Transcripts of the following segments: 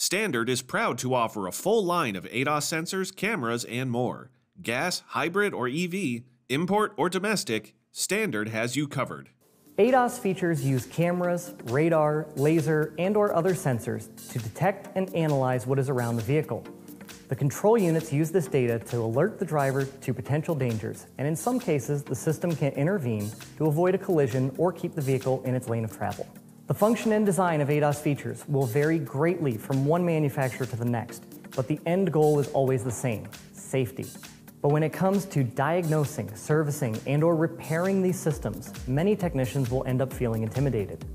Standard is proud to offer a full line of ADAS sensors, cameras, and more. Gas, hybrid, or EV, import or domestic, Standard has you covered. ADAS features use cameras, radar, laser, and or other sensors to detect and analyze what is around the vehicle. The control units use this data to alert the driver to potential dangers, and in some cases, the system can intervene to avoid a collision or keep the vehicle in its lane of travel. The function and design of ADAS features will vary greatly from one manufacturer to the next, but the end goal is always the same, safety. But when it comes to diagnosing, servicing, and or repairing these systems, many technicians will end up feeling intimidated.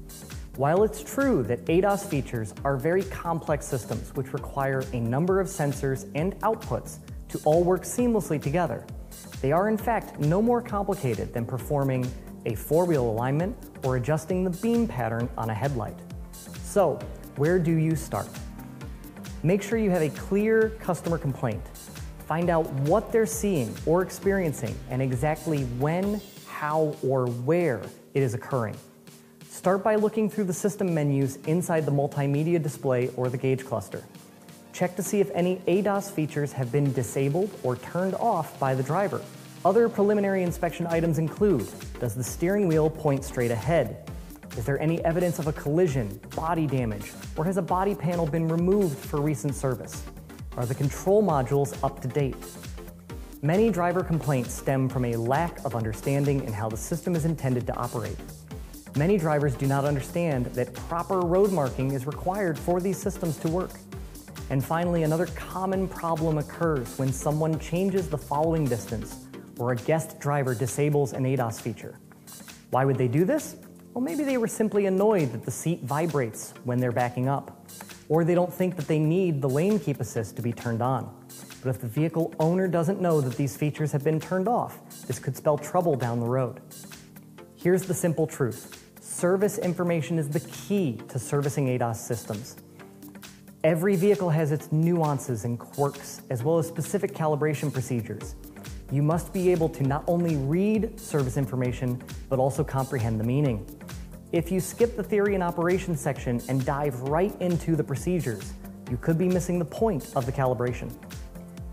While it's true that ADAS features are very complex systems which require a number of sensors and outputs to all work seamlessly together, they are in fact no more complicated than performing a four-wheel alignment or adjusting the beam pattern on a headlight. So, where do you start? Make sure you have a clear customer complaint. Find out what they're seeing or experiencing and exactly when, how, or where it is occurring. Start by looking through the system menus inside the multimedia display or the gauge cluster. Check to see if any ADAS features have been disabled or turned off by the driver. Other preliminary inspection items include, does the steering wheel point straight ahead? Is there any evidence of a collision, body damage, or has a body panel been removed for recent service? Are the control modules up to date? Many driver complaints stem from a lack of understanding in how the system is intended to operate. Many drivers do not understand that proper road marking is required for these systems to work. And finally, another common problem occurs when someone changes the following distance or a guest driver disables an ADAS feature. Why would they do this? Well, maybe they were simply annoyed that the seat vibrates when they're backing up, or they don't think that they need the lane keep assist to be turned on. But if the vehicle owner doesn't know that these features have been turned off, this could spell trouble down the road. Here's the simple truth service information is the key to servicing ADAS systems. Every vehicle has its nuances and quirks, as well as specific calibration procedures. You must be able to not only read service information, but also comprehend the meaning. If you skip the theory and operations section and dive right into the procedures, you could be missing the point of the calibration.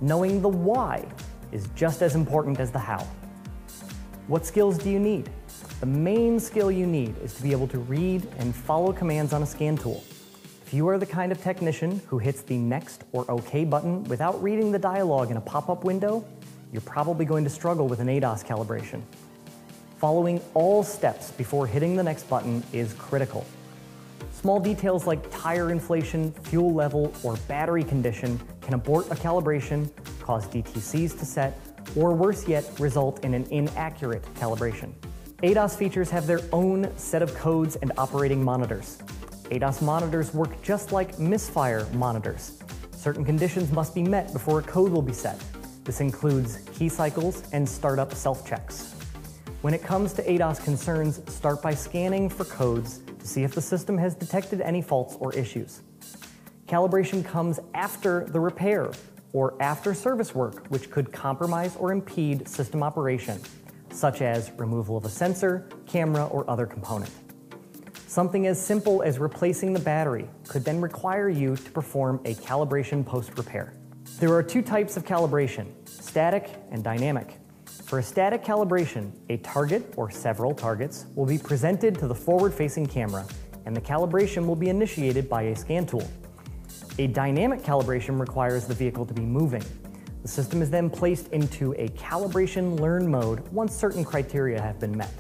Knowing the why is just as important as the how. What skills do you need? The main skill you need is to be able to read and follow commands on a scan tool. If you are the kind of technician who hits the next or OK button without reading the dialog in a pop-up window, you're probably going to struggle with an ADAS calibration. Following all steps before hitting the next button is critical. Small details like tire inflation, fuel level, or battery condition can abort a calibration, cause DTCs to set, or worse yet, result in an inaccurate calibration. ADAS features have their own set of codes and operating monitors. ADAS monitors work just like misfire monitors. Certain conditions must be met before a code will be set. This includes key cycles and startup self-checks. When it comes to ADAS concerns, start by scanning for codes to see if the system has detected any faults or issues. Calibration comes after the repair or after service work, which could compromise or impede system operation such as removal of a sensor, camera, or other component. Something as simple as replacing the battery could then require you to perform a calibration post-repair. There are two types of calibration, static and dynamic. For a static calibration, a target or several targets will be presented to the forward-facing camera, and the calibration will be initiated by a scan tool. A dynamic calibration requires the vehicle to be moving, the system is then placed into a calibration learn mode once certain criteria have been met.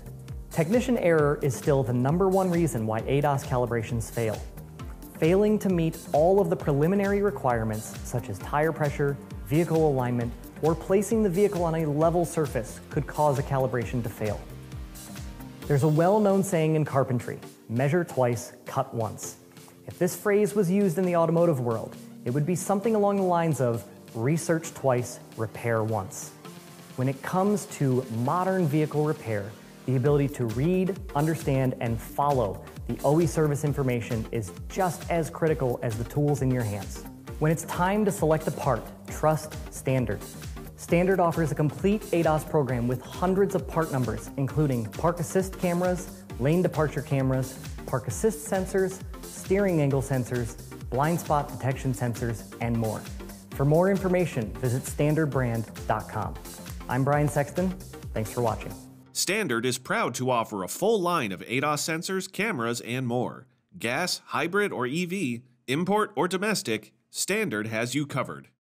Technician error is still the number one reason why ADAS calibrations fail. Failing to meet all of the preliminary requirements, such as tire pressure, vehicle alignment, or placing the vehicle on a level surface could cause a calibration to fail. There's a well-known saying in carpentry, measure twice, cut once. If this phrase was used in the automotive world, it would be something along the lines of research twice, repair once. When it comes to modern vehicle repair, the ability to read, understand, and follow the OE service information is just as critical as the tools in your hands. When it's time to select a part, trust Standard. Standard offers a complete ADAS program with hundreds of part numbers, including park assist cameras, lane departure cameras, park assist sensors, steering angle sensors, blind spot detection sensors, and more. For more information, visit standardbrand.com. I'm Brian Sexton. Thanks for watching. Standard is proud to offer a full line of ADAS sensors, cameras, and more. Gas, hybrid, or EV, import or domestic, Standard has you covered.